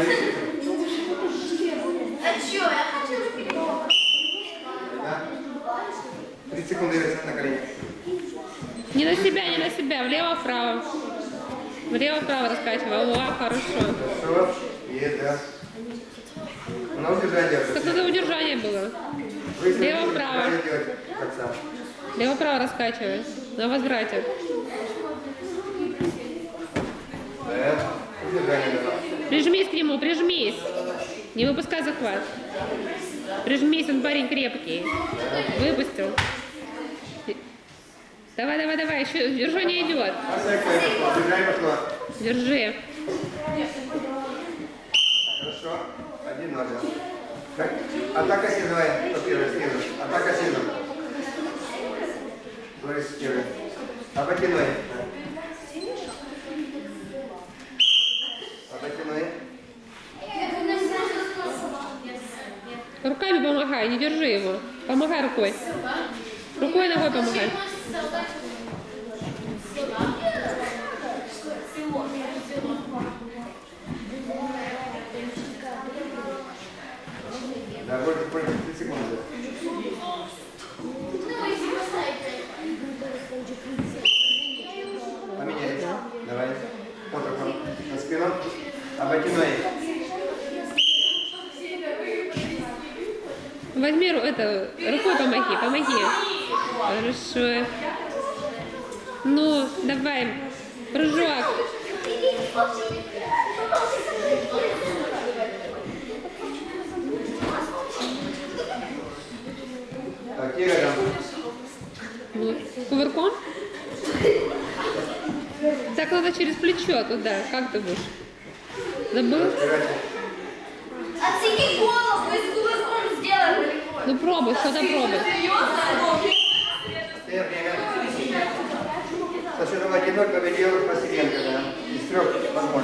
Смотрите. А чё, я хочу выпить. Да. 30 секунд дивиться на колени. Не на себя, не на себя. Влево-вправо. Влево-вправо раскачивай. О, хорошо. Хорошо. Есть, да. На удержание держите. это удержание было. Себе Лево-право. как раскачивай. На возврате. Удержание. Прижмись к нему, прижмись. Не выпускай захват. Прижмись, он парень крепкий. Выпустил. Давай, давай, давай, еще идет. Пошло. Удержание пошло. Держи. Хорошо. Один ноль. Атака сильно, давай. По первой. Атака сильно. Борис первый. Руками помогай, не держи его. Помогай рукой. Рукой ногой помогай. Да, больше, больше 30 секунд. Поменяй. Давай. Вот так вот. На спину. Оботяной. Возьми это, рукой помоги, помоги. Хорошо. Ну, давай, прыжок. Так, рядом. Ну, кувырком. Так надо через плечо туда. Как ты будешь? Забыл? Ну пробуй, что-то пробуй. Стоять, время. Со счетом 1-0 победил Василенко, да. Из трех пока.